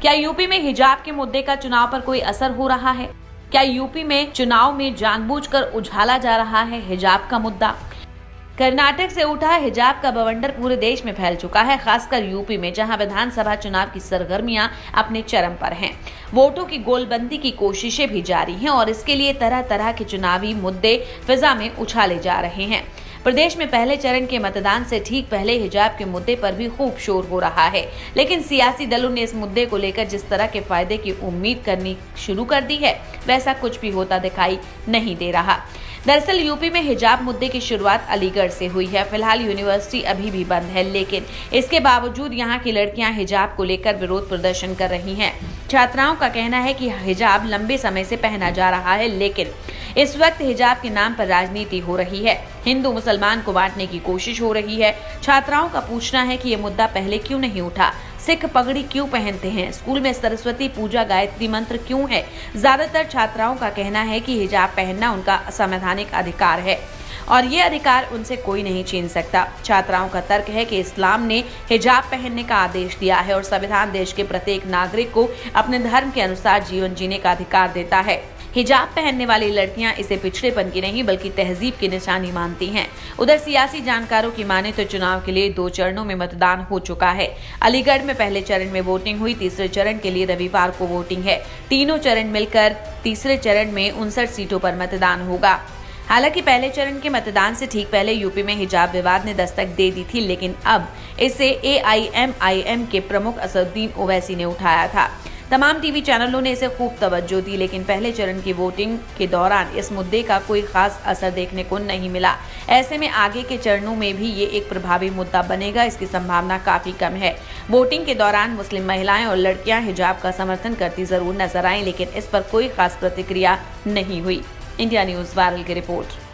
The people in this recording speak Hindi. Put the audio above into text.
क्या यूपी में हिजाब के मुद्दे का चुनाव पर कोई असर हो रहा है? क्या यूपी में चुनाव में जानबूझकर उछाला जा रहा है हिजाब का मुद्दा? कर्नाटक से उठा हिजाब का बवंडर पूरे देश में फैल चुका है, खासकर यूपी में, जहाँ विधानसभा चुनाव की सरगर्मियाँ अपने चरम पर हैं। वोटों की गोलबंदी की कोशिशें भी जारी हैं और इसके लिए तरह तरह के चुनावी मुद्दे फिजा में उछाले जा रहे हैं। प्रदेश में पहले चरण के मतदान से ठीक पहले हिजाब के मुद्दे पर भी खूब शोर हो रहा है। लेकिन सियासी दलों ने इस मुद्दे को लेकर जिस तरह के फ़ायदे की उम्मीद करनी शुरू कर दी है, वैसा कुछ भी होता दिखाई नहीं दे रहा। दरअसल यूपी में हिजाब मुद्दे की शुरुआत अलीगढ़ से हुई है। फ़िलहाल यूनिवर्सिटी अभी भी बंद है, लेकिन इसके बावजूद यहाँ की लड़कियाँ हिजाब को लेकर विरोध प्रदर्शन कर रही हैं। छात्राओं का कहना है कि हिजाब लंबे समय से पहना जा रहा है, लेकिन इस वक्त हिजाब के नाम पर राजनीति हो रही है। हिंदू मुसलमान को बांटने की कोशिश हो रही है। छात्राओं का पूछना है कि ये मुद्दा पहले क्यों नहीं उठा? सिख पगड़ी क्यों पहनते हैं? स्कूल में सरस्वती पूजा गायत्री मंत्र क्यों है? ज़्यादातर छात्राओं का कहना है कि हिजाब पहनना उनका संवैधानिक अधिकार है। और ये अधिकार उनसे कोई नहीं छीन सकता। छात्राओं का तर्क है कि इस्लाम ने हिजाब पहनने का आदेश दिया है और संविधान देश के प्रत्येक नागरिक को अपने धर्म के अनुसार जीवन जीने का अधिकार देता है। हिजाब पहनने वाली लड़कियाँ इसे पिछड़ेपन की नहीं, बल्कि तहजीब की निशानी मानती हैं। उधर सियासी जानकारों की माने तो चुनाव के लिए दो चरणों में मतदान हो चुका है। अलीगढ़ में पहले चरण में वोटिंग हुई, तीसरे चरण के लिए रविवार को वोटिंग है। तीनों चरण मिलकर तीसरे चरण में उनसठ सीटों पर मतदान होगा। हालाँकि पहले चरण के मतदान से ठीक पहले यूपी में हिजाब विवाद ने दस्तक दे दी थी, लेकिन अब इसे एआईएमआईएम के प्रमुख असदुद्दीन ओवैसी ने उठाया था। तमाम टीवी चैनलों ने इसे खूब तवज्जो दी, लेकिन पहले चरण की वोटिंग के दौरान इस मुद्दे का कोई खास असर देखने को नहीं मिला। ऐसे में आगे के चरणों में भी ये एक प्रभावी मुद्दा बनेगा, इसकी संभावना काफ़ी कम है। वोटिंग के दौरान मुस्लिम महिलाएँ और लड़कियाँ हिजाब का समर्थन करती ज़रूर नज़र आई, लेकिन इस पर कोई खास प्रतिक्रिया नहीं हुई। इंडिया न्यूज़ वायरल की रिपोर्ट